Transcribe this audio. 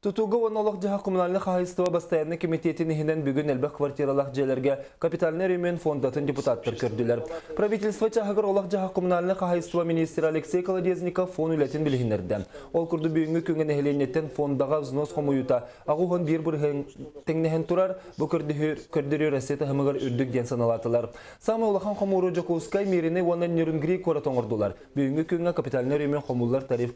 Тутуга онолог жаха коммунальный хозяйства бастаянны комитетинихинен бүгін әлбәк квартиралах жерлерге капитальный ремен фондатын депутаттар көрділер. Правительство чахагыр олақ жаха коммунальный хозяйства министрі Алексей Колодезников фон үлетін білгендерді. Ол күрді бүгінгі күнген әхеленеттен фондаға взнос хомуюта, ағуғын бір бір теңнехен тұрар, бұ көрдірі рәсеті хымығыр үрдік ден саналатылар. Самы олақан хомуру Джокускай меріне оны Нюрингри көратоңырдылар. Бүгінгі күнге капитальный ремен хомуллар тариф